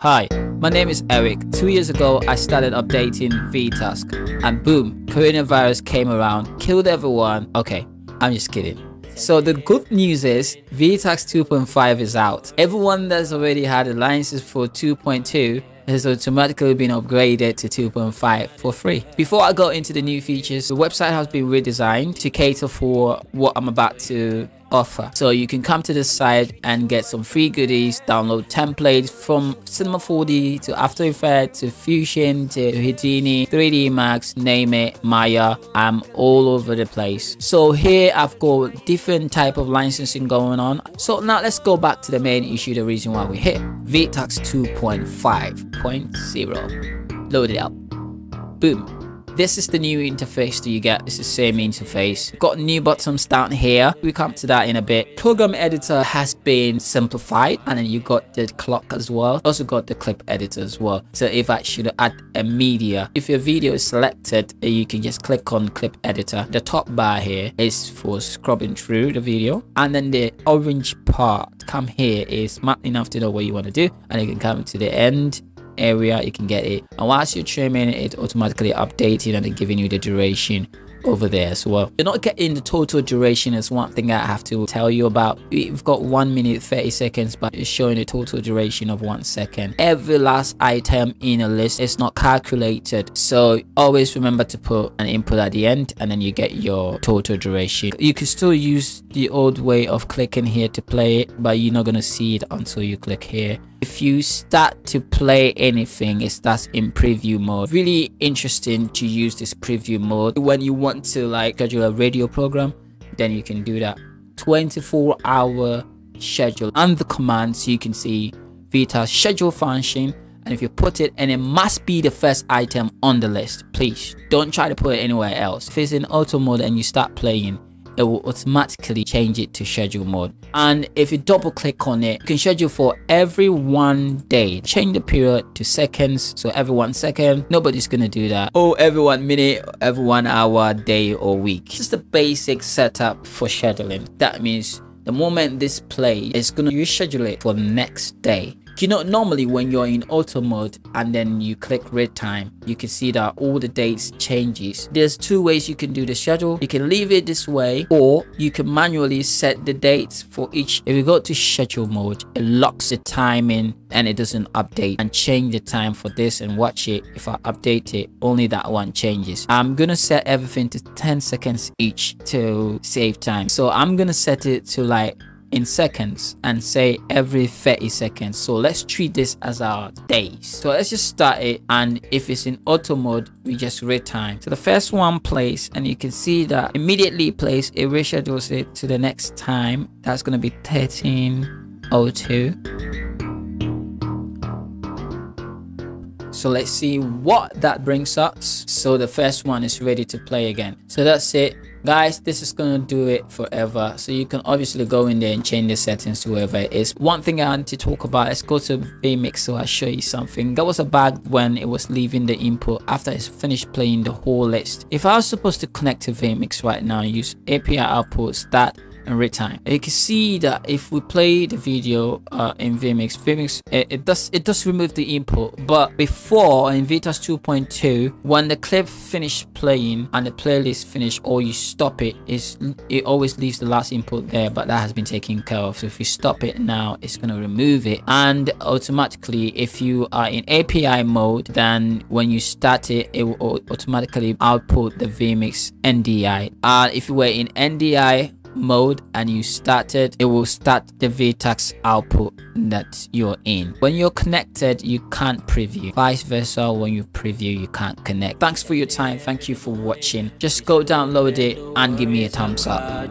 Hi, my name is Eric. Two years ago, I started updating VTask, and boom, coronavirus came around, killed everyone. Okay, I'm just kidding. So the good news is VTask 2.5 is out. Everyone that's already had alliances for 2.2 has automatically been upgraded to 2.5 for free. Before I go into the new features, the website has been redesigned to cater for what I'm about to offer. So you can come to the site and get some free goodies, download templates from Cinema 4D to After Effects to Fusion to Houdini, 3D Max, name it, Maya. I'm all over the place. So here I've got different type of licensing going on. So now let's go back to the main issue, the reason why we're here. VTask 2.5.0. Load it up. Boom this is the new interface that you get. It's the same interface. Got new buttons down here. We come to that in a bit. Program editor has been simplified and then you got the clock as well. Also got the clip editor as well. So if I should add a media, if your video is selected, you can just click on clip editor. The top bar here is for scrubbing through the video and then the orange part come here is smart enough to know what you want to do and you can come to the end area you can get it and whilst you're trimming it automatically updating and giving you the duration over there as well. You're not getting the total duration is one thing I have to tell you about. We've got 1 minute 30 seconds but it's showing the total duration of 1 second. Every last item in a list is not calculated so always remember to put an input at the end and then you get your total duration. You can still use the old way of clicking here to play it but you're not going to see it until you click here if you start to play anything it starts in preview mode. Really interesting to use this preview mode. When you want to like schedule a radio program then you can do that. 24 hour schedule and the command so you can see Vita schedule function. And if you put it and it must be the first item on the list please. Don't try to put it anywhere else. If it's in auto mode and you start playing it will automatically change it to schedule mode. And if you double click on it you can schedule for every one day. Change the period to seconds so every one second. Nobody's gonna do that. Oh every one minute every one hour day or week. Just the basic setup for scheduling. That means the moment this play is gonna reschedule it for next day you know normally when you're in auto mode and then you click read time you can see that all the dates changes. There's two ways you can do the schedule. You can leave it this way or you can manually set the dates for each. If you go to schedule mode it locks the time in and it doesn't update and change the time for this and watch it. If i update it only that one changes. I'm gonna set everything to 10 seconds each to save time. So i'm gonna set it to like in seconds and say every 30 seconds. So let's treat this as our days. So let's just start it. And if it's in auto mode we just read time. So the first one plays and you can see that immediately plays it reschedules it to the next time. That's going to be 1302 so let's see what that brings us. So the first one is ready to play again. So that's it. Guys this is gonna do it forever. So you can obviously go in there and change the settings to wherever it is. One thing i want to talk about let's go to vmix so i'll show you something. That was a bug when it was leaving the input after it's finished playing the whole list. If i was supposed to connect to vmix right now use api output start and read time. You can see that if we play the video uh, in vMix, vMix it, it, does it does remove the input, but before in VTask 2.2, when the clip finished playing and the playlist finished, or you stop it, is it always leaves the last input there, but that has been taken care of. So if you stop it now, it's gonna remove it, and automatically, if you are in API mode, then when you start it, it will automatically output the vMix NDI. And uh, if you were in NDI mode and you started it it will start the VTask output that you're in. When you're connected you can't preview. Vice versa when you preview you can't connect. Thanks for your time. Thank you for watching. Just go download it and give me a thumbs up